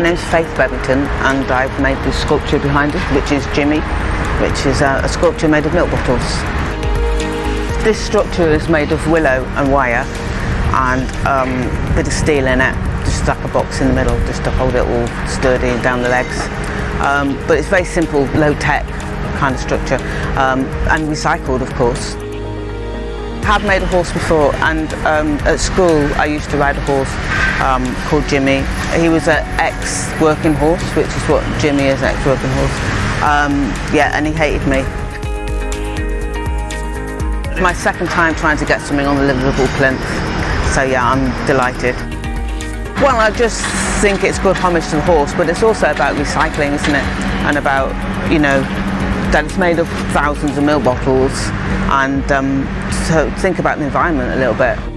name's Faith Bebbington and I've made the sculpture behind it, which is Jimmy, which is a, a sculpture made of milk bottles. This structure is made of willow and wire and um, a bit of steel in it, just like a box in the middle, just to hold it all sturdy down the legs. Um, but it's very simple, low-tech kind of structure um, and recycled, of course. Have made a horse before and um, at school I used to ride a horse um, called Jimmy. He was an ex-working horse, which is what Jimmy is, an ex-working horse. Um, yeah, and he hated me. It's my second time trying to get something on the Liverpool plinth, so yeah, I'm delighted. Well, I just think it's good homage to the horse, but it's also about recycling, isn't it? And about, you know, that it's made of thousands of milk bottles and um, so think about the environment a little bit.